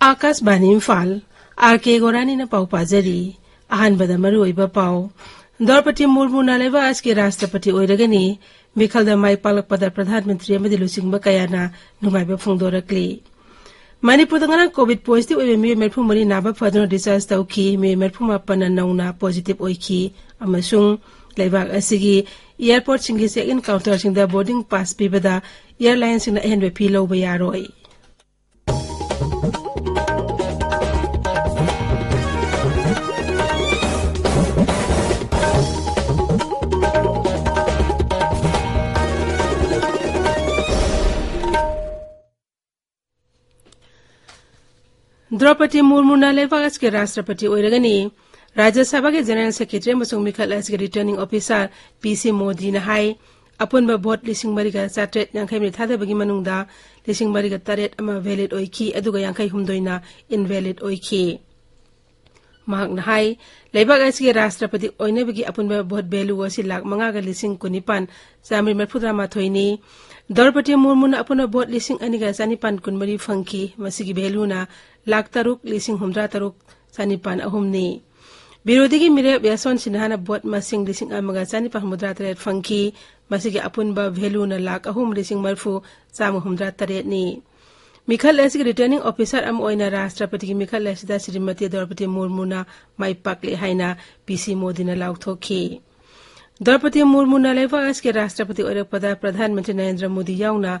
आकाश बानी फाल आरके गोरानी न पाउ पाजरी आहान बदा मरु ओइ बपाउ दरपति मुरमु नालेबा आज राष्ट्रपति ओइ रगेनी बिखल द माई पालक पदर प्रधानमन्त्री मदि लुसिंग बकायाना कयाना नुमाई ब दोरकली ꯃꯅꯤꯄꯨꯔꯗ ꯉꯔꯥꯡ ꯀꯣꯚꯤꯗ ꯄꯣꯖꯤꯇꯤꯚ ꯑꯣꯏꯕ ꯃꯤꯑꯣꯏ ꯃꯔꯐꯨ ꯃꯔꯤ ꯅꯥꯕ ꯐꯗꯨꯅ ꯗꯤꯁꯆꯥꯔꯖ ꯇꯧꯈꯤ ꯃꯤꯑꯣꯏ ꯃꯔꯐꯨ ꯃꯥꯄꯟꯅ ꯅꯧꯅ ꯄꯣꯖꯤꯇꯤꯚ ꯑꯣꯏꯈꯤ ꯑꯃꯁꯨꯡ ꯂꯩꯕꯥꯛ ꯑꯁꯤꯒꯤ ꯏꯌꯥꯔꯄꯣꯔꯠꯁꯤꯡꯒꯤ ꯆꯦꯛ ꯏꯟ ꯀꯥꯎꯟꯇꯔꯁꯤꯡꯗ ꯕꯣꯔꯗꯤꯡ ꯄꯥꯁ ꯄꯤꯕꯗ ꯏꯌꯥꯔꯂꯥꯏꯟꯁꯤꯡꯅ ꯑꯍꯦꯟꯕ ꯐꯤ ꯂꯧꯕ ꯌꯥꯔꯣꯏ द्रौपदी मुर्मुना लेबाग के राष्ट्रपति ओइरगनी राज्य सभा के जनरल सेक्रेटरी मिखल के रिटर्निंग ऑफिसर पीसी मोदी ने हाई अपुनब भोट लिसिंग मरिगा चाट्रेट यांखै मिनिट थादबगी मनुंगदा लिसिंग मरिगा तरेट अमा वैलिड यांखै हुमदोइना इनवैलिड हाई लेबाग के राष्ट्रपति ओइनबगी अपुनब भोट वैल्यू असि लाख मंगागा लिसिंग कुनिपान चामरी मरफुद्रा माथोइनी द्रौपदी मुर्मुना अपुनब भोट लिसिंग अनिगा चानिपान कुनमरी फंकी लाख तरुक, लिसिंग हुमद्रा तरुक चानिपान अहुमनी विरोधी की मिरेप यासोन सिन्हाना बोट मसिंग लिसिंग अमगा चानिपान हुमद्रा तरेट फंकी अपुनब भेलू न लाख अहुम लिसिंग मरफु चाम हुमद्रा तरेट नि। मिखल एसि रिटर्निंग ऑफिसर राष्ट्रपति की मिखल श्रीमती द्रौपदी मुर्मुना, माई पाकले हाइना, पीसी मोदीना लाउथोखी द्रौपदी मुर्मुना लेबाग के राष्ट्रपति प्रधानमंत्री नरेंद्र मोदी याउना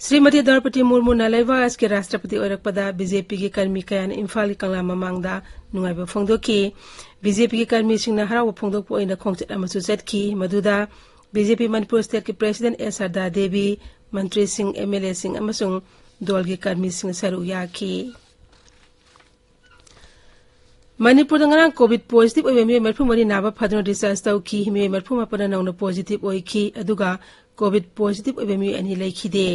श्रीमती द्रौपदी मुर्मू लेबाग के राष्ट्रपति बीजेपी की कर्मी कयान इम्फाल कंगला ममांगदा नुंगाइबा फोंदोकी बीजेपी की कर्मी हराव मदुदा बीजेपी मनपुर स्टेट के प्रेसिडेंट एस सरदा देवी मंत्री एमएलए सिंह अमसुंग, दल की कर्मी सरू याखी Manipur ngarang covid positive positive oibe mi ani leikhi de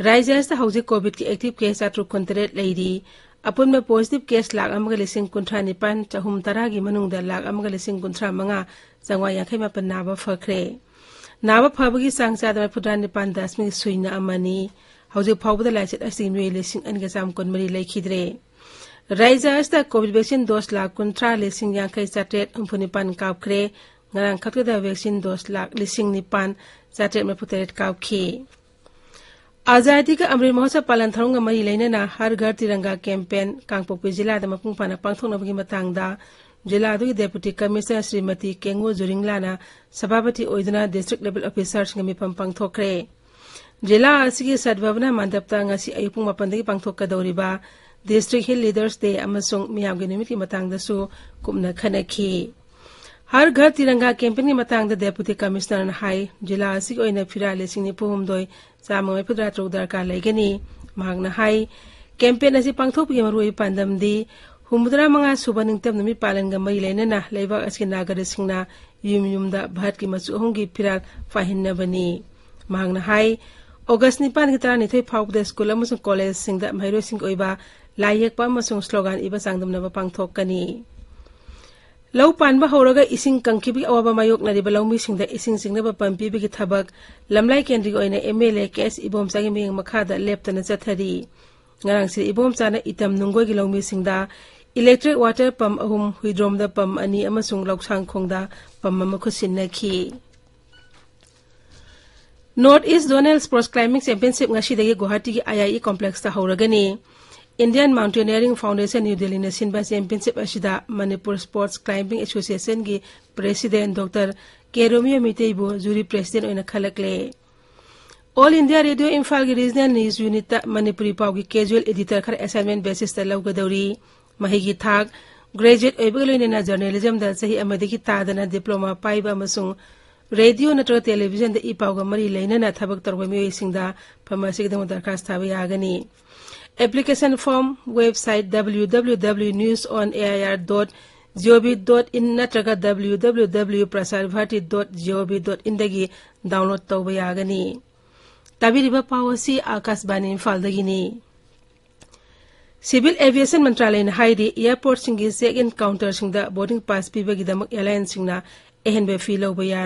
राइजर्स हौजिक कोविड की एक्टिव केस चात्रु कुंतरेट लेरी अपुन पॉजिटिव केस लाख अमग लिसिंग कुंथ्रा निपान चहुम तरा की मनुंग लाख अमग लिसिंग कुंथ्रा मंगा चंगवा यांखै मापन नाबा फखरे नाबा फबगी सांग चादा फुद्रा निपान दशमिक सुइना अमनी हौजिक फाउबदा लाइसेट असि राइजर्स कोविड वैक्सीन दोस लाख कुंथ्रा लिसिंग यांखै चाट्रेट हुम्फुनिपान काउख्रे ngarang khakda vaccine dos lak lising nipan chatet me puteret kaukhi आज़ादी का अमृत महोत्सव पालन थरोंग मरी लेना हर घर तिरंगा कैंपेन कांगपोपी जिला मपुंग फाना पांथोनबगी मतंगदा जिला डेप्यूटी कमिश्नर श्रीमती केंगो जुरिंगलाना सभापति ओइदना डिस्ट्रिक्ट लेवल ऑफिसर्स मिफम पांथोखरे जिला असगी सद्भवना मंडपता day amasung miyamgi numit ki matangdasu kumna khanakhi हर घर तिरंगा कैंपेन की मतंग डेप्यूटी कमिश्नर हाई जिला फिरा लिंग निपुहमदोई चामंग फुद्रा तरुक दरकार लेगनी हाई कैंपेन पांथोपी मरुई पांदमदी हुमुद्रा मंगा सुब निंगतम नुमी पालन मरी लेना लेबाक नागरिक युम युमदा भारत की मचु अहम की फिराल फाहिनबनी हाई ऑगस्ट निपान की तरह फाउद स्कूल कॉलेज महरोसिंग लाई येप स्लोगान इब चांगदम पांथोकनी lau ꯂꯧ ꯄꯥꯟꯕ ꯍꯧꯔꯒ ꯏꯁꯤꯡ ꯀꯪꯈꯤꯕꯒꯤ ꯑꯋꯥꯕ ꯃꯥꯌꯣꯛꯅꯔꯤꯕ ꯂꯧꯃꯤꯁꯤꯡꯗ ꯏꯁꯤꯡ ꯆꯤꯡꯅꯕ ꯄꯝ ꯄꯤꯕꯒꯤ ꯊꯕꯛ ꯂꯝꯂꯥꯏ ꯀꯦꯟꯗ꯭ꯔꯒꯤ ꯑꯣꯏꯅ M L A K S ꯏꯕꯣꯝꯆꯥꯒꯤ ꯃꯤꯠꯌꯦꯡ ꯃꯈꯥꯗ ꯂꯦꯞꯇꯅ ꯆꯠꯊꯔꯤ ꯉꯔꯥꯡꯁꯤ ꯏꯕꯣꯝꯆꯥꯅ ꯏꯇꯝ ꯅꯨꯡꯒꯣꯏꯒꯤ ꯂꯧꯃꯤꯁꯤꯡꯗ ꯏꯂꯦꯛꯇ꯭ꯔꯤꯛ ꯋꯥꯇꯔ ꯄꯝ ꯑꯍꯨꯝ ꯍꯨꯏꯗ꯭ꯔꯣꯝꯗ ꯄꯝ ꯑꯅꯤ ꯑꯃꯁꯨꯡ ꯂꯧꯁꯥꯡꯈꯣꯡꯗ ꯄꯝ ꯑꯃ ꯈꯨꯠꯁꯤꯟꯅꯈꯤ north east zonal sports climbing championship ꯉꯁꯤꯗꯒꯤ ꯒꯨꯋꯥꯍꯥꯇꯤꯒꯤ ꯑꯥꯏ ꯑꯥꯏ ꯏ ꯀꯝꯄ꯭ꯂꯦꯛꯁꯇ ꯍꯧꯔꯒꯅꯤ ꯏꯟꯗꯤꯌꯟ ꯃꯥꯎꯟꯇꯦꯅꯤꯌꯔꯤꯡ न्यू दिल्ली ꯗꯦꯜꯂꯤꯅ ꯁꯤꯟꯕ ꯆꯦꯝꯄꯤꯌꯟꯁꯤꯞ ꯑꯁꯤꯗ ꯃꯅꯤꯄꯨꯔ ꯁ꯭ꯄꯣꯔꯠꯁ ꯀ꯭ꯂꯥꯏꯝꯕꯤꯡ ꯑꯦꯁꯣꯁꯤꯌꯦꯁꯟꯒꯤ ꯄ꯭ꯔꯦꯁꯤꯗꯦꯟ ꯗꯣꯛꯇꯔ ꯀꯦ ꯔꯣꯃꯤꯌꯣ ꯃꯤꯇꯩꯕꯨ ꯖꯨꯔꯤ ꯄ꯭ꯔꯦꯁꯤꯗꯦꯟ ꯑꯣꯏꯅ ꯈꯜꯂꯛꯂꯦ ऑल इंडिया रेडियो इम्फाल की रीजनल न्यूज़ यूनिट मणिपुरी पाव की कैजुअल एडिटर खर असाइनमेंट बेसिस लौगदौरी की थाक ग्रेजुएट होने लोइनना जर्नलिज्म द सही तादना डिप्लोमा पाइब रेडियो नत्र टेलीविज़न इ इपाव मरी लेना थबक तौर मियो फमसी दरखास्त यागनी Application form, website www.newsonair.gov.in नत्रगा www.prasadbharti.gov.in दगी डाउनलोड तो भी आगे नहीं तभी रिबा पावसी आकाशवाणी फाल दगी नहीं सिविल एविएशन मंत्रालय ने हाई डी एयरपोर्ट सिंगे से इन काउंटर सिंग द बोर्डिंग पास पी बगी दम एलायन सिंग ना एहन बेफील हो भी आ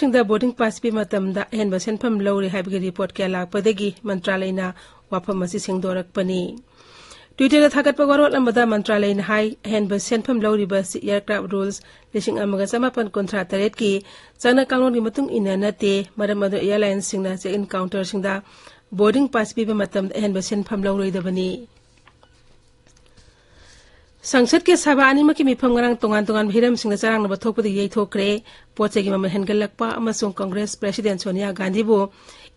सिंग द बोर्डिंग पास पी मतम द एहन बसेंफम लोरी हाइब्रिड रिपोर्ट के लाग पदेगी मंत्रालय ना रिपोर्ट क्या लापदगी मंत्रालय ꯋꯥꯐꯝ ꯑꯁꯤ ꯁꯦꯡꯗꯣꯔꯛꯄꯅꯤ ꯇ꯭ꯋꯤꯇꯔꯗ ꯊꯥꯒꯠꯄ ꯋꯥꯔꯣꯜ ꯑꯃꯗ ꯃꯟꯇ꯭ꯔꯥꯂꯌꯅ ꯍꯥꯏ ꯑꯍꯦꯟꯕ ꯁꯦꯟꯐꯝ ꯂꯧꯔꯤꯕ ꯑꯁꯤ ꯑꯦꯌꯔꯀ꯭ꯔꯥꯐ ꯔꯨꯜꯁ ꯂꯤꯁꯤꯡ ꯑꯃꯒ ꯆꯃꯥꯄꯟ ꯀꯨꯟꯊ꯭ꯔꯥ ꯇꯔꯦꯠꯀꯤ ꯆꯠꯅ ꯀꯥꯡꯂꯣꯟꯒꯤ ꯃꯇꯨꯡ ꯏꯟꯅ ꯅꯠꯇꯦ ꯃꯔꯝ ꯑꯗꯨꯅ ꯑꯦꯌꯔꯂꯥꯏꯟꯁꯤꯡꯅ ꯆꯦꯛ ꯏꯟ ꯀꯥꯎꯟꯇꯔꯁꯤꯡꯗ ꯕꯣꯔꯗꯤꯡ ꯄꯥꯁ ꯄꯤꯕ ꯃꯇꯝꯗ ꯑꯍꯦꯟꯕ ꯁꯦꯟꯐꯝ ꯂꯧꯔꯣꯏꯗꯕꯅꯤ संसद के सभा अनिम की मिफम गरंग तोंगान तोंगान हिरम सिंह चरांग थोपदी यैथोक्रे पोचे की ममन हेनगलक्पा अमसुंग कांग्रेस प्रेसिडेंट सोनिया गांधी बो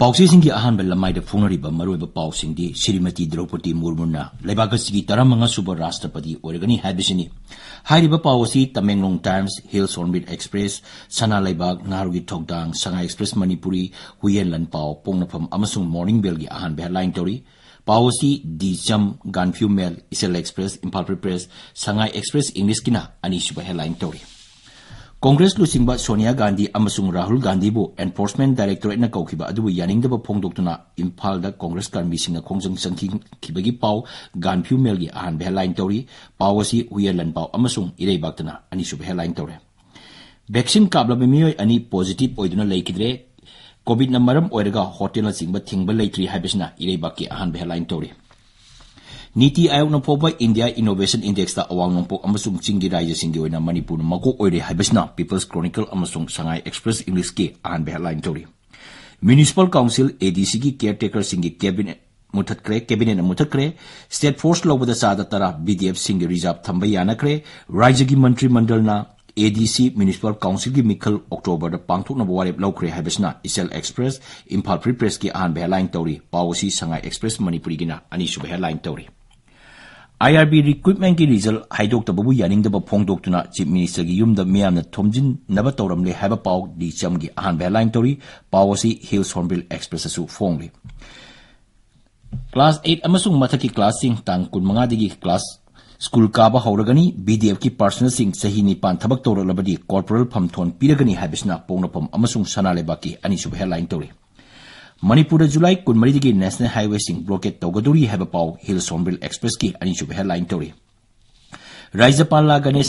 ꯄꯥꯎꯆꯦꯁꯤꯡꯒꯤ ꯑꯍꯥꯟꯕ ꯂꯃꯥꯏꯗ ꯐꯣꯡꯅꯔꯤꯕ ꯃꯔꯨꯑꯣꯏꯕ ꯄꯥꯎꯁꯤꯡꯗꯤ ꯁ꯭ꯔꯤꯃꯇꯤ ꯗ꯭ꯔꯧꯄꯗꯤ ꯃꯨꯔꯃꯨꯅ ꯂꯩꯕꯥꯛ ꯑꯁꯤꯒꯤ ꯇꯔꯥꯃꯉꯥ ꯁꯨꯕ ꯔꯥꯁꯇ꯭ꯔꯄꯇꯤ ꯑꯣꯏꯔꯒꯅꯤ ꯍꯥꯏꯕꯁꯤꯅꯤ ꯍꯥꯏꯔꯤꯕ ꯄꯥꯎ ꯑꯁꯤ ꯇꯃꯦꯡꯂꯣꯡ ꯇꯥꯏꯝꯁ ꯍꯤꯜꯁ ꯑꯣꯟꯕꯤꯠ ꯑꯦꯛꯁꯄ꯭ꯔꯦꯁ ꯁꯅꯥ ꯂꯩꯕꯥꯛ ꯅꯍꯥꯔꯨꯒꯤ ꯊꯧꯗꯥꯡ ꯁꯉꯥꯏ ꯑꯦꯛꯁꯄ꯭ꯔꯦꯁ ꯃꯅꯤꯄꯨꯔꯤ ꯍꯨꯌꯦꯟ ꯂꯟ ꯄꯥꯎ ꯄꯣꯡꯅꯐꯝ ꯑꯃꯁꯨꯡ ꯃꯣꯔꯅꯤꯡ ꯕꯦꯜꯒꯤ ꯑꯍꯥꯟꯕ ꯍꯦꯗꯂꯥꯏꯟ ꯇꯧꯔꯤ ꯄꯥꯎ ꯑꯁꯤ ꯗꯤ ꯆꯝ ꯒꯥꯟꯐ꯭ꯌꯨ ꯃꯦꯜ ꯏꯁꯦꯜ express Imphal free press Sangai express ꯏꯪꯂꯤꯁꯀꯤꯅ ꯑꯅꯤꯁꯨꯕ ꯍꯦꯗꯂꯥꯏꯟ ꯇꯧꯔꯤ कांग्रेस लुचिंग सोनिया गांधी राहुल गांधी एनफोर्समेंट डायरेक्टोरेट कौखिब यानिंगदब फोंदोक्तुना इम्फाल कांग्रेस कर्मी खोजंग चंखी पाव गांफ्यू मेल की अहम हेडलाइन तौरी पाव हुयलन पाव इरेबाक्तना अनीसुब हेडलाइन तौरे वैक्सीन काबलब मियोय अनी पॉजिटिव लेखिद्रे कोविड मरम होटेल चिंब थिंब लेट्री है इरेबाक अहम हेडलाइन तौरी नीति आयोग फोब इंडिया इनोवेशन इंडेक्स अवांग नोंपोक चिंगी राज्य मणिपुर मकोक है people's chronicle Sangai express English की अहम हेडलाइन तौरी म्यूनिसिपल काउंसिल एडीसी की केयर टेकर कैबिनेट मुथत्रे कैबिनेट मुथत्रे स्टेट फोर्स लौबद चाद तरा बीडीएफ सिंह रिज़र्व थंब यानख्रे राज्य की मंत्रिमंडल एडीसी म्यूनिसिपल काउंसिल की मिखल अक्टोबर पांथोनब वारेप लौख्रे है इसेल एक्सप्रेस इम्फाल फ्री प्रेस की अहम हेडलाइन तौरी पावसी संगाई एक्सप्रेस मणिपुरी अनीसुब हेडलाइन तौरी IRB recruitment ki result haidok ta babu yaning da ba phong dok tuna chief minister gi yum da miyam na thomjin na ba tawram le haba paw di cham gi ahan ba line tori pawasi hills hornbill express su phong le class 8 amasung mathaki class sing tang kun manga digi class school ka ba hawragani bdf ki personal sing sahi ni pan thabak tawralabadi corporal pham thon piragani habisna pongna pham amasung sana le baki ani sub headline tori Manipur जुलाई कुनमरी national highway blockade तौगदरी है पाव हिल सोमबिल express की अनीसुब headline तौरी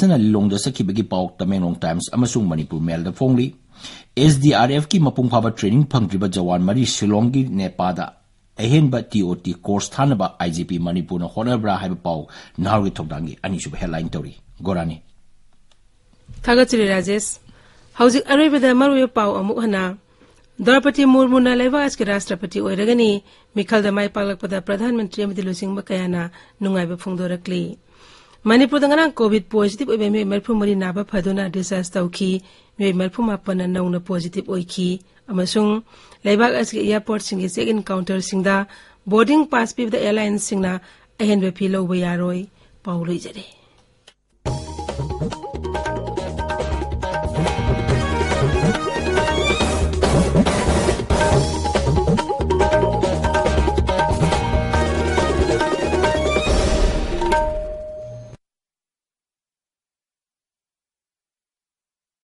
लिलोंग सखी पाव Tamenglong times Manipur mail फोंगली S D R F की मपुंग फाब ट्रेनिंग फंग्रीब जवान मरी शिलोंग की नेपाद अहेंब टी ओ टी कोर्स थानब आईजीपी मणिपुर होनब्रा है पाव नाहर थोदांगी अनीसुब हेडलाइन तौरी गोरानी थागचरी राजेश हौजिक अरोइबदा मरुय पाव अमुक हना द्रौपदी मुर्मुना लेबास के राष्ट्रपति ओइरगनी, मिखल माई पालकपद प्रधानमंत्री अमदि लुसिंग कयाना नुंगाइब फोंदोरकली मणिपुर दंगना कोविड पॉजिटिव ओइबे मे मरफु मरी नाबा फदुना डिसास तौखी मे मरफु मापन नौना पॉजिटिव अमसुंग लेबाक अस एयरपोर्ट सिंग चेक इन काउंटर सिंगदा, बोर्डिंग पास पीबदा एयरलाइन सिंगना अहेन बे फ़ी लौबा यारोय पाउलुइ जरे।